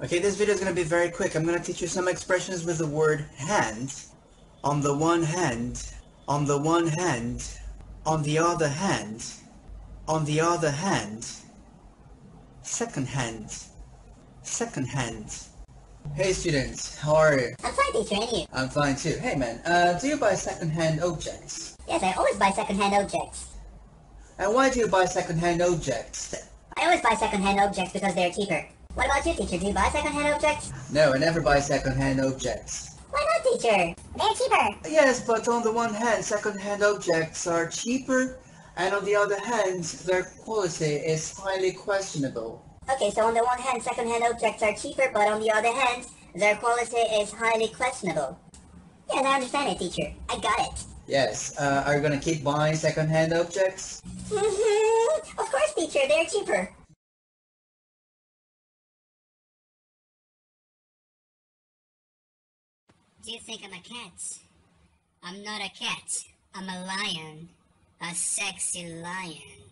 Okay, this video is going to be very quick. I'm going to teach you some expressions with the word hand. On the one hand, on the one hand, on the other hand, on the other hand, second hand, second hand. Hey students, how are you? I'm fine, teacher, and you? I'm fine too. Hey man, uh, do you buy second-hand objects? Yes, I always buy second-hand objects. And why do you buy second-hand objects? I always buy second-hand objects because they're cheaper. What about you, teacher? Do you buy second-hand objects? No, I never buy second-hand objects. Why not, teacher? They're cheaper. Yes, but on the one hand, second-hand objects are cheaper, and on the other hand, their quality is highly questionable. Okay, so on the one hand, second-hand objects are cheaper, but on the other hand, their quality is highly questionable. Yes, I understand it, teacher. I got it. Yes, uh, are you gonna keep buying second-hand objects? Mm-hmm. Of course, teacher, they're cheaper. Do you think I'm a cat? I'm not a cat. I'm a lion. A sexy lion.